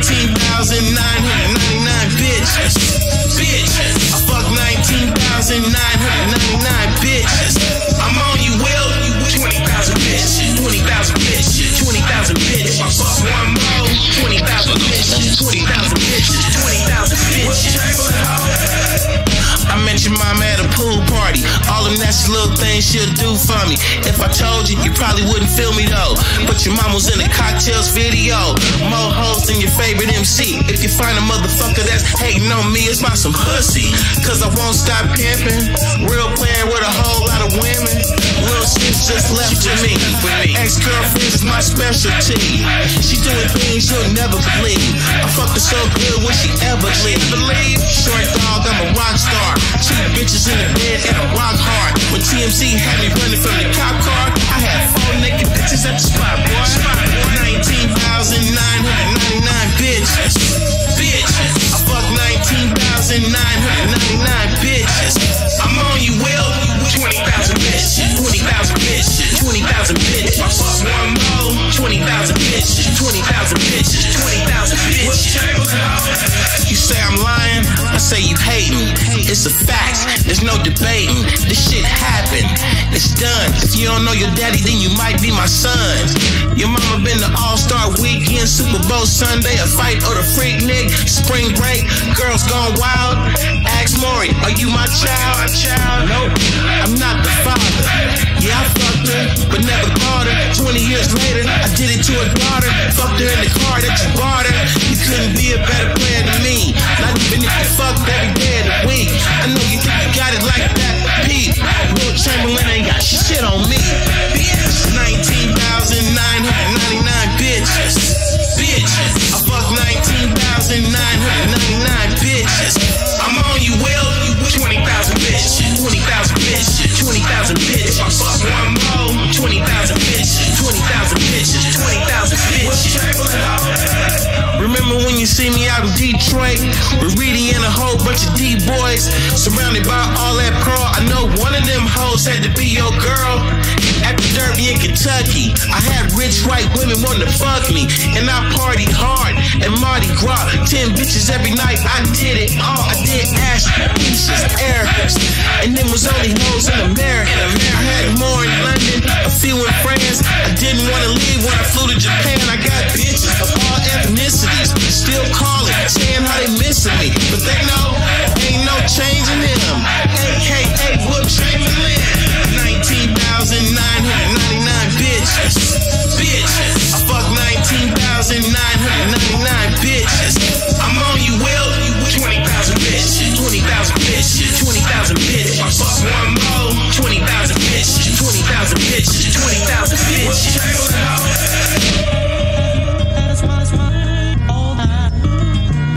19,999 bitches. Bitch, I fuck 19,999 Little things she'll do for me. If I told you, you probably wouldn't feel me though. But your mom was in the Cocktales video. More hoes than your favorite MC. If you find a motherfucker that's hating on me, it's about some pussy. Cause I won't stop pimping. Real player with a whole lot of women. Real shit's just left to me. Ex girlfriend is my specialty. She doing things you'll never believe. I fucked her so good, would she ever leave? Short It's a fact, there's no debating. This shit happened, it's done. If you don't know your daddy, then you might be my son. Your mama been the All Star Weekend, Super Bowl Sunday, a fight or the Freaknik, spring break, girls gone wild. Ask Maury, are you my child? child? Nope, I'm not the father. Yeah, I fucked her, but never caught her. 20 years later, I did it to a daughter. Fucked her in the car that you bought her. You couldn't be a better player than me. Not even if you fucked every day of the week. I know you you got it like that, Remember when you see me out in Detroit with Reedy and a whole bunch of D boys surrounded by all that pearl? I know one of them hoes had to be your girl. At the Derby in Kentucky, I had rich white women wanting to fuck me, and I partied hard at Mardi Gras. Ten bitches every night, I did it all. I did Ash, Pieces, Erica's, and them was only hoes in America. I had more in London, a few in France. I didn't want to leave when I flew to Japan. Saying how they me, but they know ain't no changing them. AKA Wilt Chamberlain, 19,999 bitches. Bitches, I fuck 19,999 bitches.